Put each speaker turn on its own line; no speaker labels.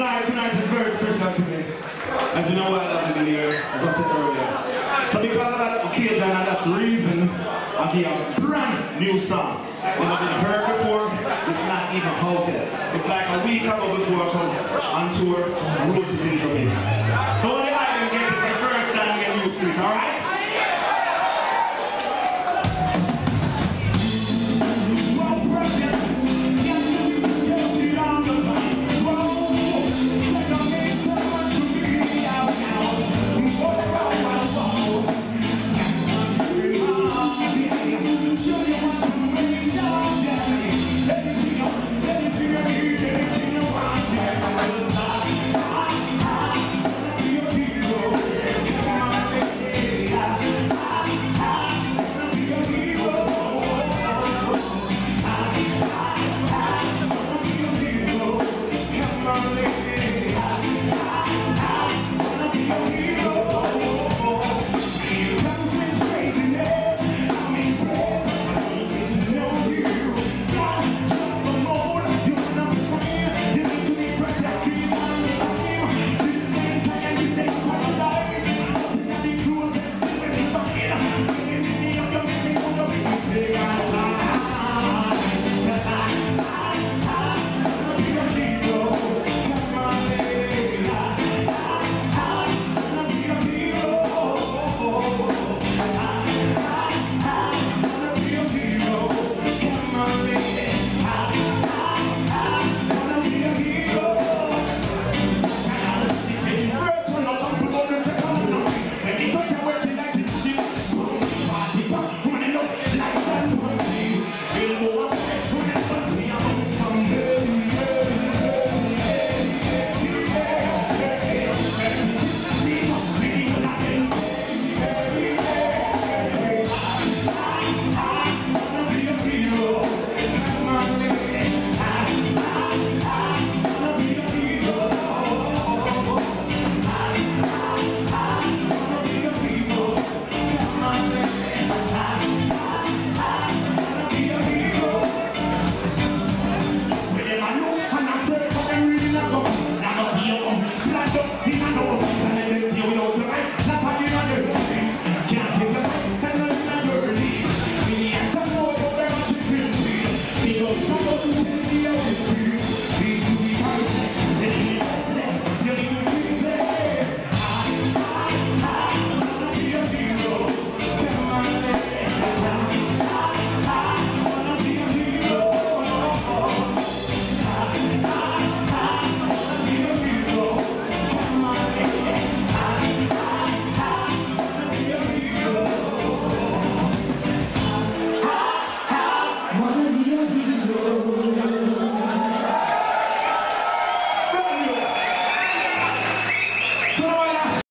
tonight, tonight is very special to me. As you know, I love the here, as I said earlier. So because of that occasion and that's the reason, I give a brand new song. It have been heard before, it's not even halted. It's like a week ago before I come on tour, I wrote it in for me.